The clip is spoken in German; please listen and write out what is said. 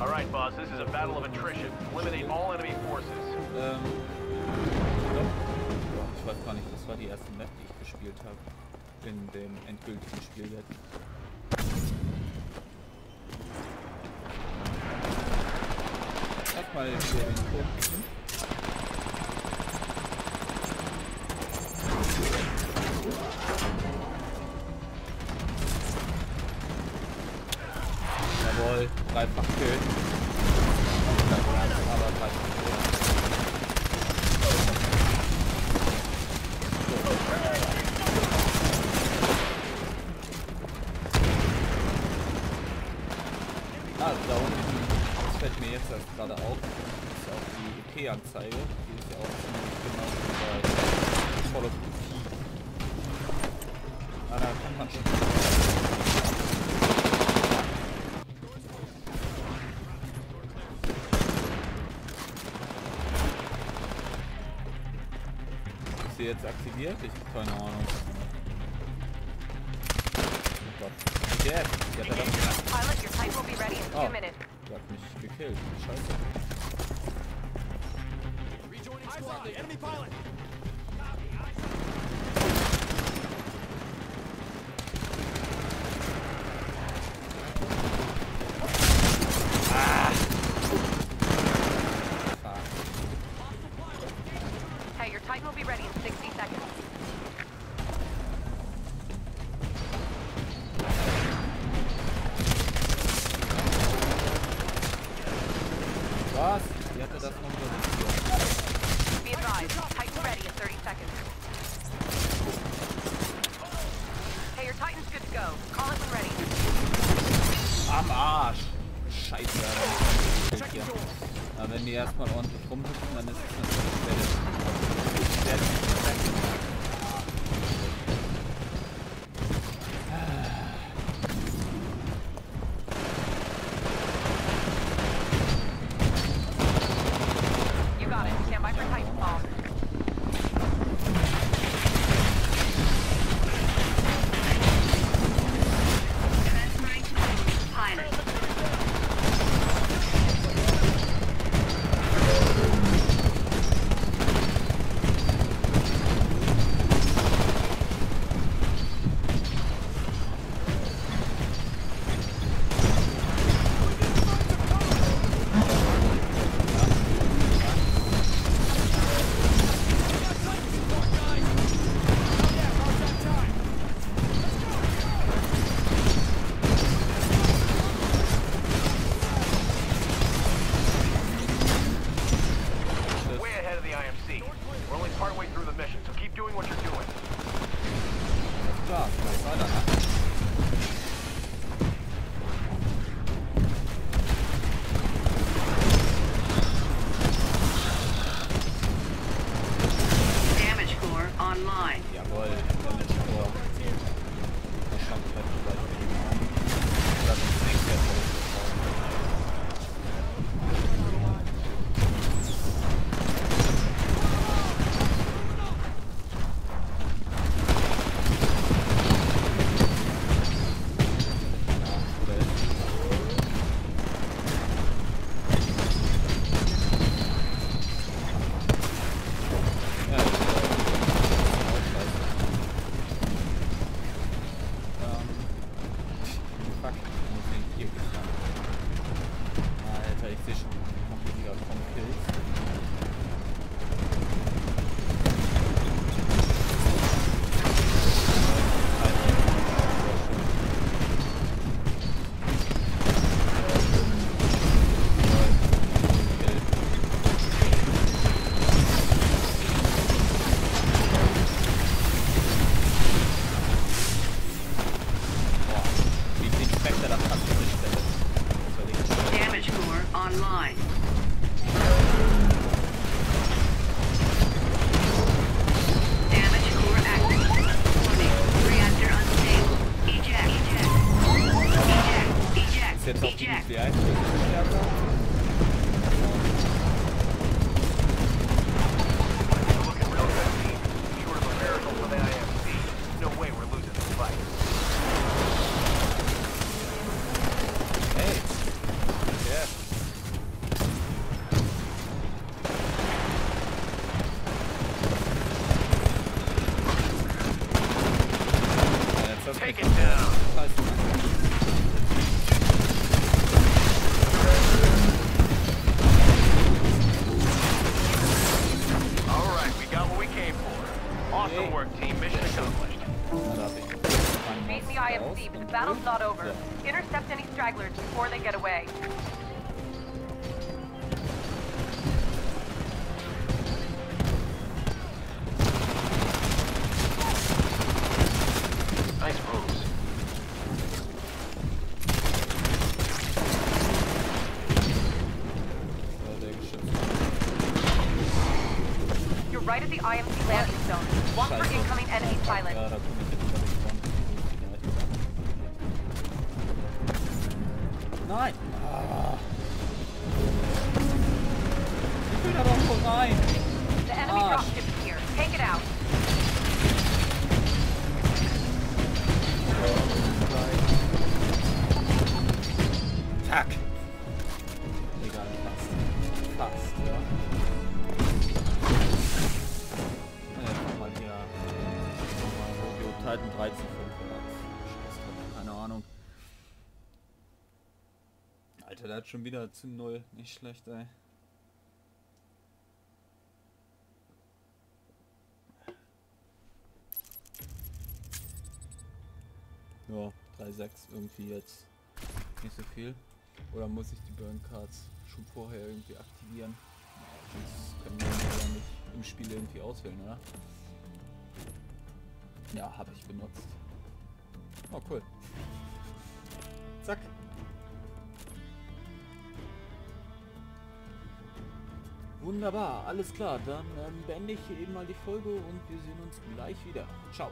All right, boss. This is a battle of attrition. Eliminate all enemy forces. Ähm. Ich weiß gar nicht, das war die erste Map, die ich gespielt habe. In dem endgültigen Spiel jetzt. Erstmal hier den Punkt. Jawohl, dreifach Kill. Aber dreifach. Ah, da unten, das fällt mir jetzt erst gerade auf, ist auch die EP-Anzeige. Die ist ja auch ziemlich genau wie bei Call of Duty. Ah, da kommt man schon. Ist sie jetzt aktiviert? Ich hab keine Ahnung. Oh Gott. Yes, die hat er das Pilot, your type will be ready in two Oh. minutes. Die hat mich gekillt. Scheiße. Fuck. Be ready in 60 seconds. Was? Die hatte das noch so Be advised, Titan's ready in 30 seconds. Hey, your Titan's good to go. Call it when ready. Am Arsch. Scheiße. Hier. Aber wenn die erstmal ordentlich rumhüpfen, dann ist es natürlich dead. I don't know. fact that I'm so Damage core online. Damage core active. Warning. Reactor unstable. Eject. Eject. Eject. Eject. Eject. Eject. Eject. Eject. Awesome work, team. Mission accomplished. Face the IMC, but the battle's not over. Intercept any stragglers before they get away. Right at the IMC landing zone. Watch for incoming enemy da komme ich jetzt nicht dran. Nein! Ah. Ich will da doch vorbei! The enemy Ah. dropship is here. Take it out. Fuck! Egal, fast. Fast, ja. Rogio Titan 13 500. Keine Ahnung. Alter, der hat schon wieder zu null. Nicht schlecht, ey. Ja, 3,6 irgendwie jetzt nicht so viel. Oder muss ich die Burn Cards schon vorher irgendwie aktivieren? Sonst können wir ja nicht im Spiel irgendwie auswählen, oder? Ja, habe ich benutzt. Oh, cool. Zack. Wunderbar, alles klar. Dann ähm, beende ich hier eben mal die Folge und wir sehen uns gleich wieder. Ciao.